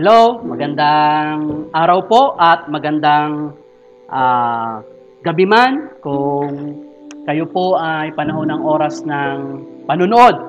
Hello, magandang araw po at magandang ah, gabi man kung kayo po ay panahon ng oras ng panunood.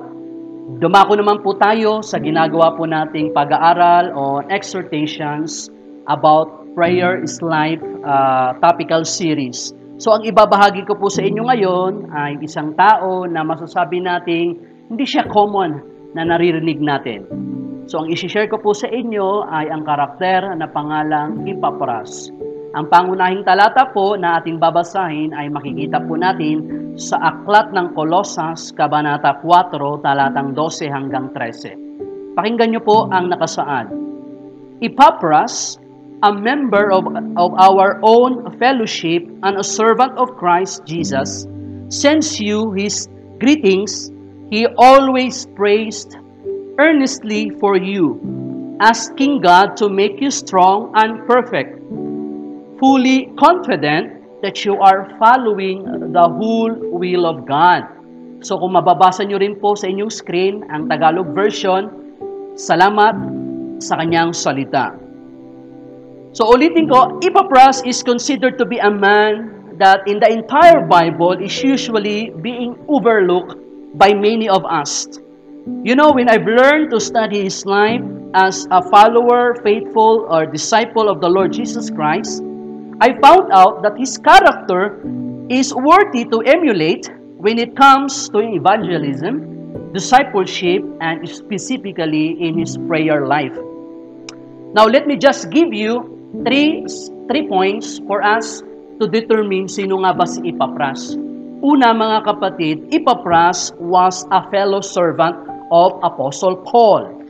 Dumako naman po tayo sa ginagawa po nating pag-aaral on exhortations about Prayer is Life ah, topical series. So ang ibabahagi ko po sa inyo ngayon ay isang tao na masasabi nating hindi siya common na naririnig natin. So ang isi-share ko po sa inyo ay ang karakter na pangalang Ipapras. Ang pangunahing talata po na ating babasahin ay makikita po natin sa aklat ng Kolosas, Kabanata 4, talatang 12 hanggang 13. Pakinggan niyo po ang nakasaad. Epapras, a member of, of our own fellowship and a servant of Christ Jesus, sends you his greetings. He always praised earnestly for you, asking God to make you strong and perfect, fully confident that you are following the whole will of God. So kung mababasa nyo rin po sa inyong screen ang Tagalog version, salamat sa kanyang salita. So ulitin ko, Epaphras is considered to be a man that in the entire Bible is usually being overlooked by many of us. You know, when I've learned to study his life as a follower, faithful, or disciple of the Lord Jesus Christ, I found out that his character is worthy to emulate when it comes to evangelism, discipleship, and specifically in his prayer life. Now, let me just give you three, three points for us to determine sino nga ba si Epapras. Una mga kapatid, Epapras was a fellow servant of Apostle Paul.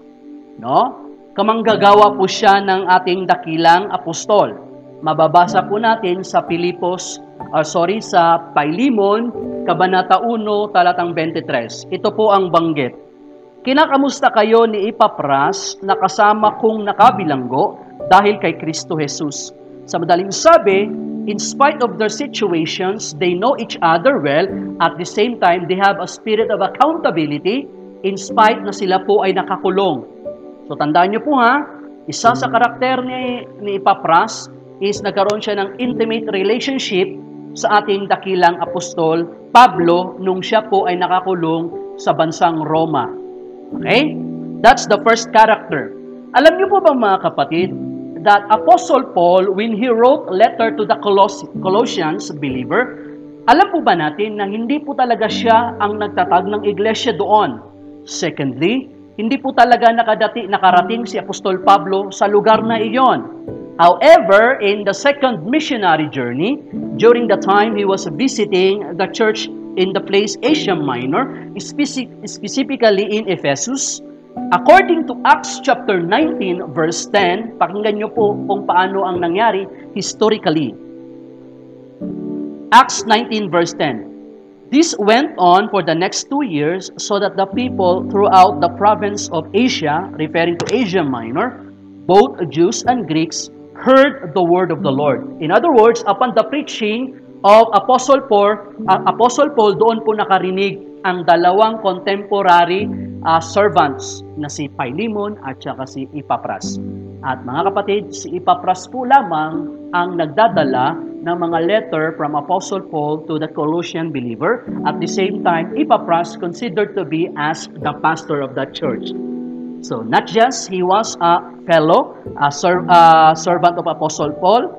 No? Kamanggagawa po siya ng ating dakilang apostol. Mababasa po natin sa Pilipos, or sorry, sa Pailimon, Kabanata 1, talatang 23. Ito po ang banggit. Kinakamusta kayo ni Epapras na kasama kong nakabilanggo dahil kay Kristo Jesus. Sa madaling sabi, in spite of their situations, they know each other well. At the same time, they have a spirit of accountability in spite na sila po ay nakakulong. So tandaan niyo po ha, isa sa karakter ni, ni Epapras is nagkaroon siya ng intimate relationship sa ating dakilang apostol, Pablo, nung siya po ay nakakulong sa bansang Roma. Okay? That's the first character. Alam niyo po ba mga kapatid, that Apostle Paul, when he wrote letter to the Coloss- Colossians believer, alam po ba natin na hindi po talaga siya ang nagtatag ng iglesia doon? Secondly, hindi po talaga nakadati, nakarating si Apostol Pablo sa lugar na iyon. However, in the second missionary journey, during the time he was visiting the church in the place Asia Minor, speci- specifically in Ephesus, according to Acts chapter 19 verse 10, pakinggan niyo po kung paano ang nangyari historically. Acts 19 verse 10. This went on for the next two years so that the people throughout the province of Asia, referring to Asia Minor, both Jews and Greeks, heard the word of the Lord. In other words, upon the preaching of Apostle Paul, uh, Apostle Paul doon po nakarinig ang dalawang contemporary uh, servants na si Philemon at saka si Epapras. At mga kapatid, si Epapras po lamang ang nagdadala ng mga letter from Apostle Paul to the Colossian believer. At the same time, Epaphras considered to be as the pastor of that church. So, not just he was a fellow, a ser- uh, servant of Apostle Paul.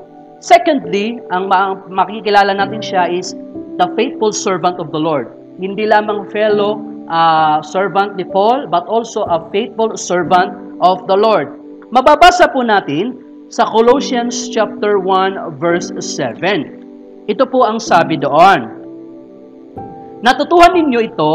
Secondly, ang ma- makikilala natin siya is the faithful servant of the Lord. Hindi lamang fellow uh, servant ni Paul, but also a faithful servant of the Lord. Mababasa po natin sa Colossians chapter 1 verse 7. Ito po ang sabi doon. Natutuhan ninyo ito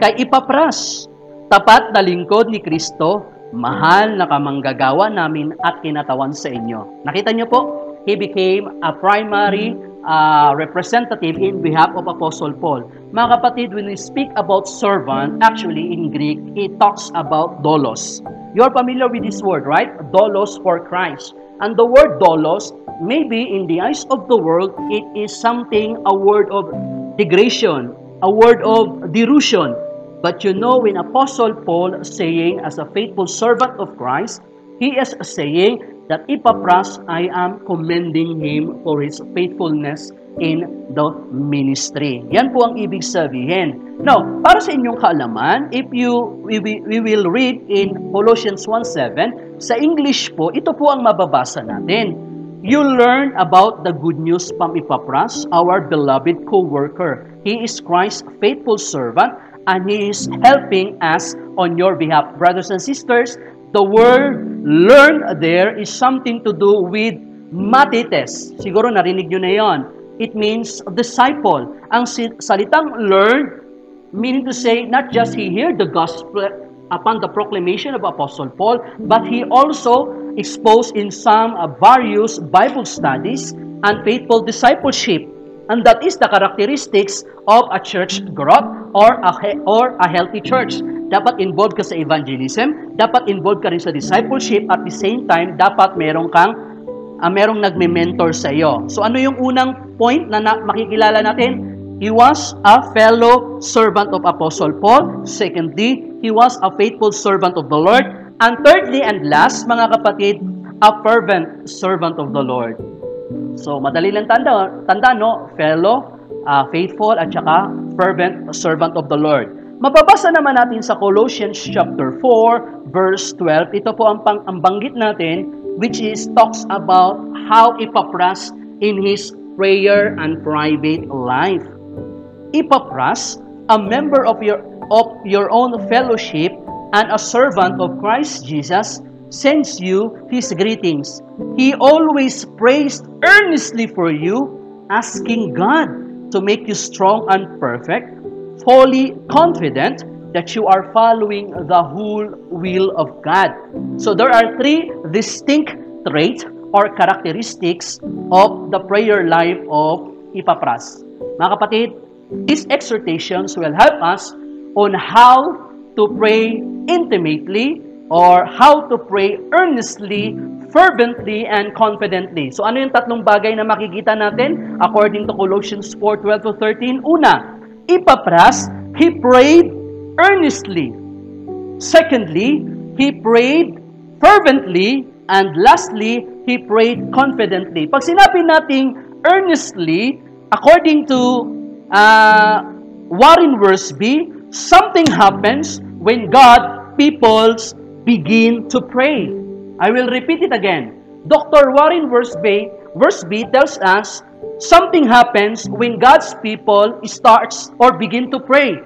kay Ipapras, tapat na lingkod ni Kristo, mahal na kamanggagawa namin at kinatawan sa inyo. Nakita niyo po, he became a primary uh, representative in behalf of Apostle Paul. Mga kapatid, when we speak about servant, actually in Greek, it talks about dolos. You're familiar with this word, right? Dolos for Christ. And the word dolos, maybe in the eyes of the world, it is something, a word of degradation, a word of derision. But you know, when Apostle Paul saying, as a faithful servant of Christ, he is saying that Epaphras, I am commending him for his faithfulness in the ministry. Yan po ang ibig sabihin. Now, para sa inyong kaalaman, if you we, we, will read in Colossians 1:7, sa English po, ito po ang mababasa natin. You learn about the good news from Epaphras, our beloved co-worker. He is Christ's faithful servant and he is helping us on your behalf. Brothers and sisters, the word learn there is something to do with matites. Siguro narinig nyo na yon. It means disciple. Ang salitang learn, meaning to say, not just he heard the gospel upon the proclamation of Apostle Paul, but he also exposed in some various Bible studies and faithful discipleship. And that is the characteristics of a church growth or a, or a healthy church. Dapat involved ka sa evangelism, dapat involved ka rin sa discipleship, at the same time, dapat meron kang uh, merong nagme-mentor sa iyo. So ano yung unang point na, na makikilala natin? He was a fellow servant of Apostle Paul. Secondly, he was a faithful servant of the Lord. And thirdly and last, mga kapatid, a fervent servant of the Lord. So, madali lang tanda, tanda no? Fellow, uh, faithful, at saka fervent servant of the Lord. Mababasa naman natin sa Colossians chapter 4, verse 12. Ito po ang, pang, ang banggit natin, which is talks about how Epaphras in his prayer and private life. Epaphras, a member of your of your own fellowship and a servant of Christ Jesus, sends you his greetings. He always prays earnestly for you, asking God to make you strong and perfect, fully confident that you are following the whole will of God. So there are three distinct traits or characteristics of the prayer life of Epaphras. Mga kapatid, these exhortations will help us on how to pray intimately or how to pray earnestly, fervently, and confidently. So ano yung tatlong bagay na makikita natin according to Colossians 4:12 to 13? Una, Ipapras, he prayed earnestly. Secondly, he prayed fervently. And lastly, he prayed confidently. Pag sinabi nating earnestly, according to uh, Warren Worsby, something happens when God, peoples, begin to pray. I will repeat it again. Dr. Warren Worsby, Worsby tells us something happens when God's people starts or begin to pray.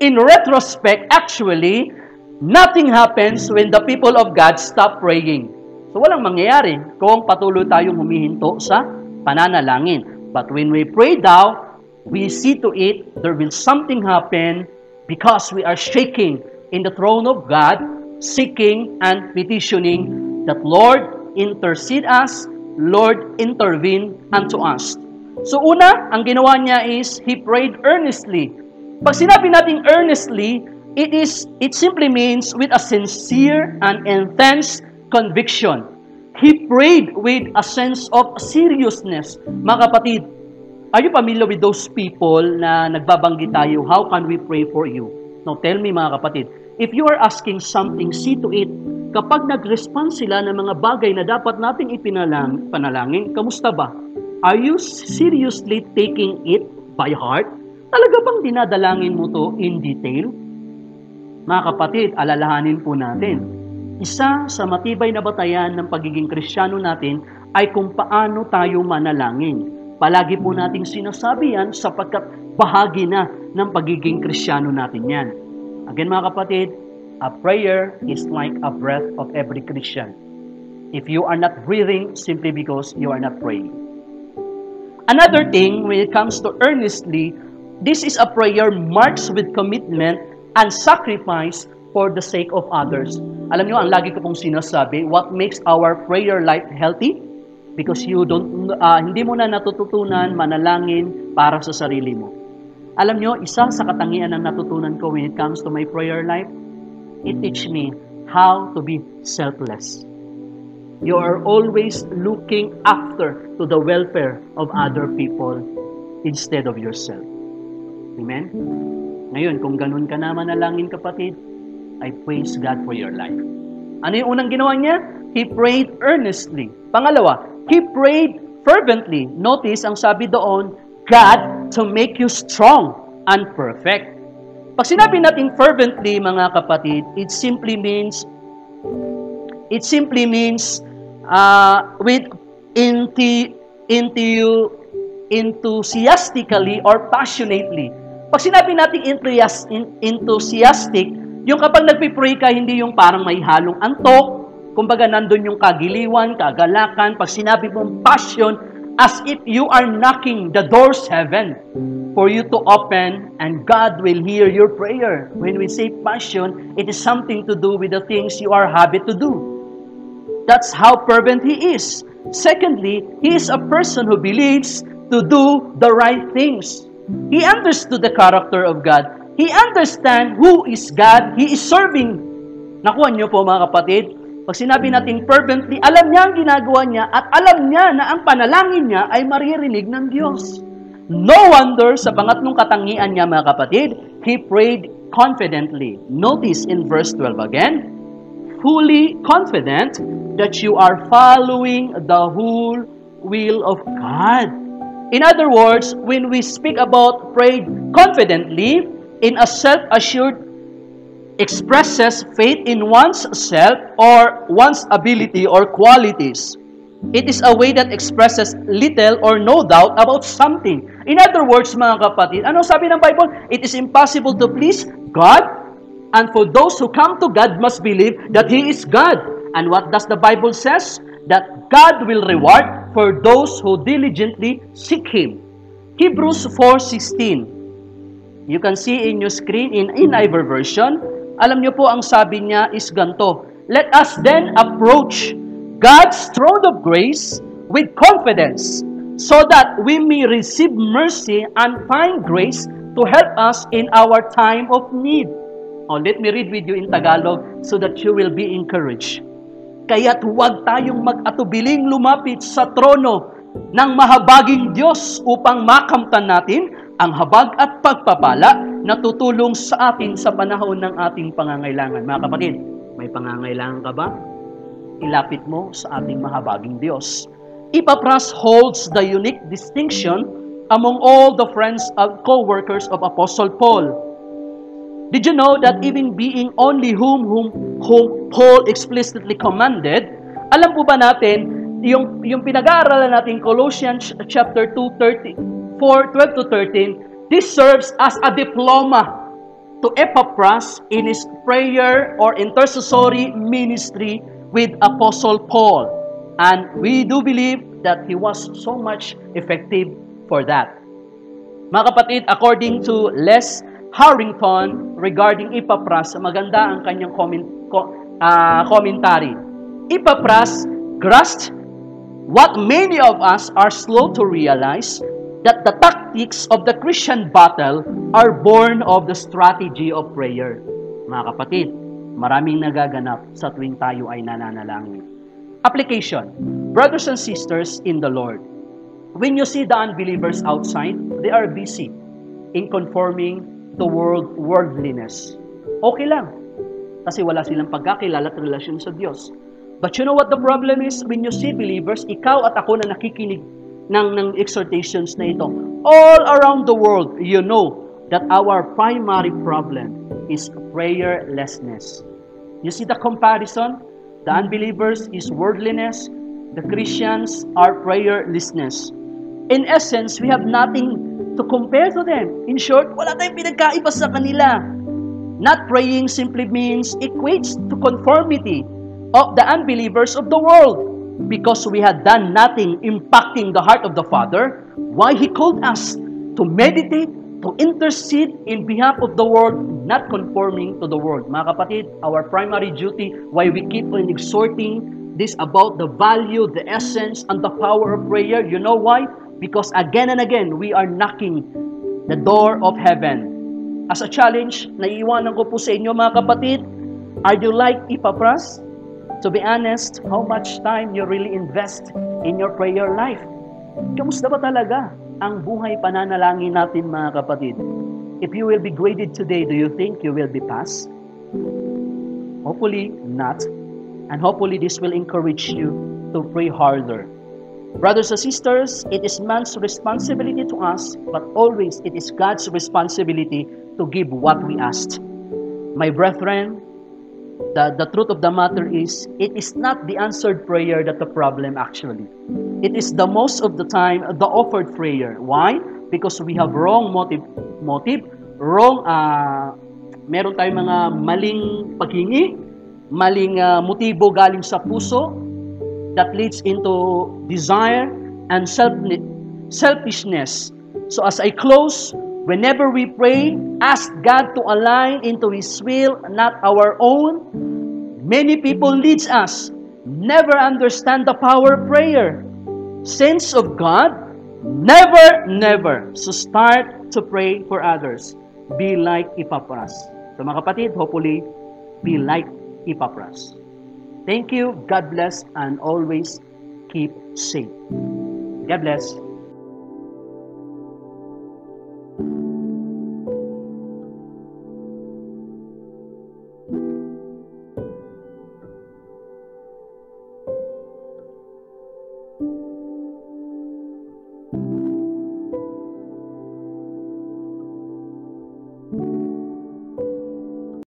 In retrospect, actually, nothing happens when the people of God stop praying. So walang mangyayari kung patuloy tayong humihinto sa pananalangin. But when we pray daw, we see to it there will something happen because we are shaking in the throne of God, seeking and petitioning that Lord, intercede us, Lord, intervene unto us. So una, ang ginawa niya is, he prayed earnestly. Pag sinabi natin earnestly, it is it simply means with a sincere and intense conviction. He prayed with a sense of seriousness. Mga kapatid, are you familiar with those people na nagbabanggit tayo, how can we pray for you? Now tell me mga kapatid, if you are asking something, see to it, kapag nag-respond sila ng mga bagay na dapat nating ipinalang, kamusta ba? Are you seriously taking it by heart? Talaga bang dinadalangin mo to in detail? Mga kapatid, alalahanin po natin isa sa matibay na batayan ng pagiging kristyano natin ay kung paano tayo manalangin. Palagi po nating sinasabi yan sapagkat bahagi na ng pagiging kristyano natin yan. Again mga kapatid, a prayer is like a breath of every Christian. If you are not breathing simply because you are not praying. Another thing when it comes to earnestly, this is a prayer marked with commitment and sacrifice for the sake of others. Alam niyo, ang lagi ko pong sinasabi, what makes our prayer life healthy? Because you don't, uh, hindi mo na natututunan manalangin para sa sarili mo. Alam niyo, isa sa katangian ng natutunan ko when it comes to my prayer life, it teach me how to be selfless. You are always looking after to the welfare of other people instead of yourself. Amen? Ngayon, kung ganun ka na manalangin kapatid, I praise God for your life. Ano yung unang ginawa niya? He prayed earnestly. Pangalawa, he prayed fervently. Notice, ang sabi doon, God to make you strong and perfect. Pag sinabi natin fervently, mga kapatid, it simply means it simply means uh, with into into enthusiastically or passionately. Pag sinabi natin enthusiastic, yung kapag nagpipray ka, hindi yung parang may halong antok, kumbaga nandun yung kagiliwan, kagalakan, pag sinabi mong passion, as if you are knocking the doors heaven for you to open and God will hear your prayer. When we say passion, it is something to do with the things you are habit to do. That's how fervent he is. Secondly, he is a person who believes to do the right things. He understood the character of God. He understand who is God. He is serving. Nakuha niyo po mga kapatid? Pag sinabi natin fervently, alam niya ang ginagawa niya at alam niya na ang panalangin niya ay maririnig ng Diyos. No wonder sa pangatlong katangian niya mga kapatid, he prayed confidently. Notice in verse 12 again, fully confident that you are following the whole will of God. In other words, when we speak about pray confidently, in a self-assured expresses faith in one's self or one's ability or qualities. It is a way that expresses little or no doubt about something. In other words, mga kapatid, ano sabi ng Bible? It is impossible to please God, and for those who come to God must believe that He is God. And what does the Bible says? That God will reward for those who diligently seek Him. Hebrews 4.16 You can see in your screen in NIV version, alam niyo po ang sabi niya is ganto, Let us then approach God's throne of grace with confidence so that we may receive mercy and find grace to help us in our time of need. Oh, let me read with you in Tagalog so that you will be encouraged. Kaya't huwag tayong mag-atubiling lumapit sa trono ng mahabaging Diyos upang makamtan natin ang habag at pagpapala na tutulong sa atin sa panahon ng ating pangangailangan. Mga kapatid, may pangangailangan ka ba? Ilapit mo sa ating mahabaging Diyos. Ipapras holds the unique distinction among all the friends and co-workers of Apostle Paul Did you know that even being only whom, whom, whom Paul explicitly commanded, alam po ba natin, yung, yung pinag-aaralan natin, Colossians chapter 2, 30, 4, 12 to 13, this serves as a diploma to Epaphras in his prayer or intercessory ministry with Apostle Paul. And we do believe that he was so much effective for that. Mga kapatid, according to Les Harrington regarding Ipapras, maganda ang kanyang comment, uh, commentary. Ipapras grasped what many of us are slow to realize that the tactics of the Christian battle are born of the strategy of prayer. Mga kapatid, maraming nagaganap sa tuwing tayo ay nananalangin. Application. Brothers and sisters in the Lord, when you see the unbelievers outside, they are busy in conforming to world worldliness. Okay lang. Kasi wala silang pagkakilala at relasyon sa Diyos. But you know what the problem is? When you see believers, ikaw at ako na nakikinig ng, ng exhortations na ito, all around the world, you know that our primary problem is prayerlessness. You see the comparison? The unbelievers is worldliness. The Christians are prayerlessness. In essence, we have nothing to compare to them. In short, wala tayong pinagkaiba sa kanila. Not praying simply means equates to conformity of the unbelievers of the world. Because we had done nothing impacting the heart of the Father, why He called us to meditate, to intercede in behalf of the world, not conforming to the world. Mga kapatid, our primary duty, why we keep on exhorting this about the value, the essence, and the power of prayer, you know why? Because again and again, we are knocking the door of heaven. As a challenge, naiiwanan ko po sa inyo mga kapatid, are you like Ipapras? To be honest, how much time you really invest in your prayer life? Kamusta ba talaga ang buhay pananalangin natin mga kapatid? If you will be graded today, do you think you will be passed? Hopefully not. And hopefully, this will encourage you to pray harder. Brothers and sisters, it is man's responsibility to ask, but always it is God's responsibility to give what we asked. My brethren, the, the truth of the matter is, it is not the answered prayer that the problem actually. It is the most of the time the offered prayer. Why? Because we have wrong motive, motive wrong, uh, meron tayong mga maling paghingi, maling uh, motibo galing sa puso, that leads into desire and self selfishness. So as I close, whenever we pray, ask God to align into His will, not our own. Many people leads us, never understand the power of prayer. Sense of God, never, never. So start to pray for others. Be like Epapras. So mga kapatid, hopefully, be like Epapras. Thank you. God bless and always keep safe. God bless.